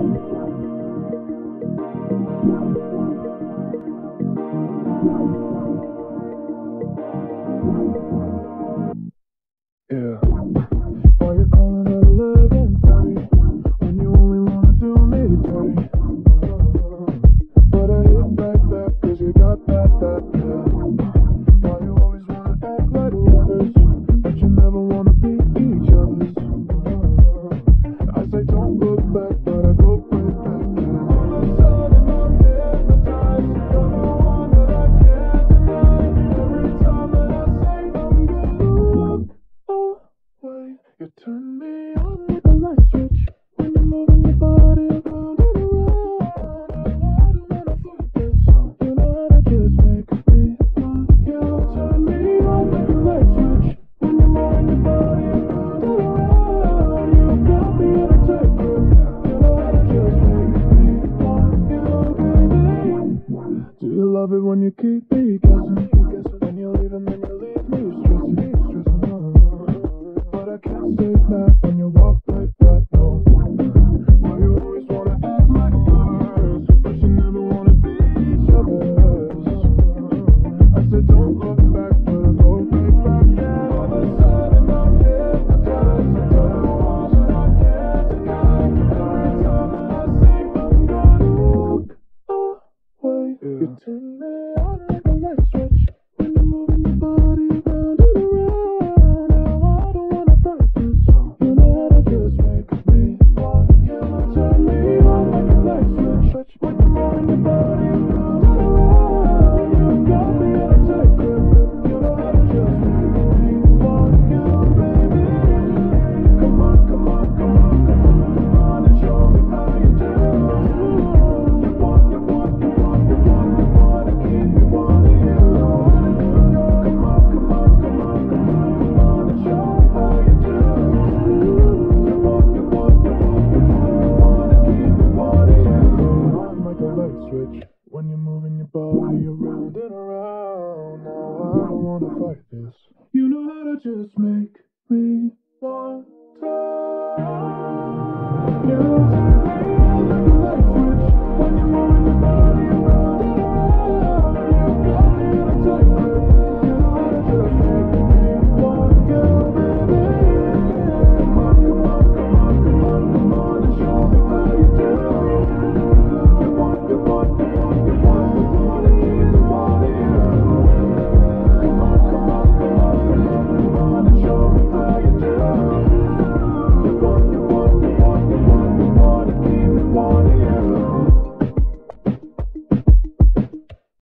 Thank you. love it when you keep me guessing. When you're leaving, body around and around. Now I don't wanna fight this. You know how to just make me want to.